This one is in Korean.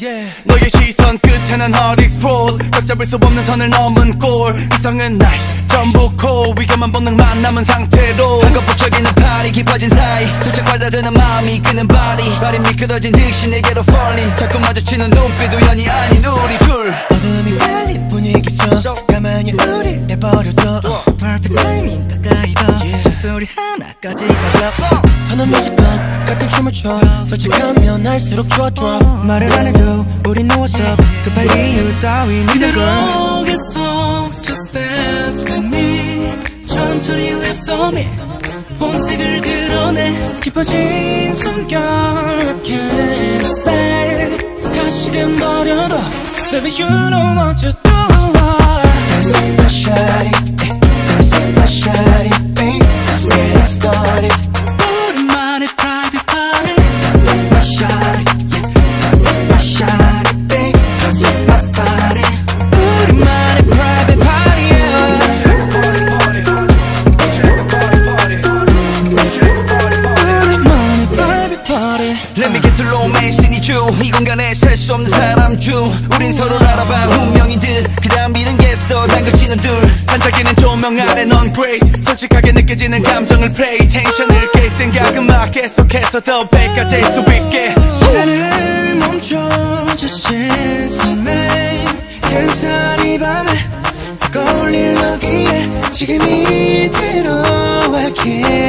yeah. 너의 시선 끝에는 hard explode 걷잡을 수 없는 선을 넘은 골. 이성은 nice 전부 cool 위험한 본능만 남은 상태로. 한껏 부쩍이는 팔이 깊어진 사이. 슬쩍 와다르는 마음이 끄는 바리 발이 미끄러진 듯이 내게로 falling. 자꾸 마주치는 눈빛 우연이 아닌 우리 둘. 어둠이 깔린 분위기 속 가만히 우릴 내버려둬. Perfect timing 가까이 더 숨소리 하나까지 가려. 더는 뮤지 컬 같은 춤을 춰 솔직하면 할수록 좋아 좋아 말을 안 해도 우린 누워서 급할 이유 따윈 그대로 계속 just dance with me 천천히 me 본색을 드러내 깊어진 숨결 I say 가식은 버려도 Baby you know what to do shawty, eh, 이 공간에 살수 없는 사람 중 우린 서로를 알아봐. 운명인 듯그 다음 일은 계속 당겨지는 둘. 반짝이는 조명 아래 넌 great 솔직하게 느껴지는 감정을 play. 텐션을 깰 생각은 막 계속해서 더 배가 될 수 있게. 시간을 멈춰 Just chance to make 햇살이 밤에 거울릴 너기에 지금 이대로 I can't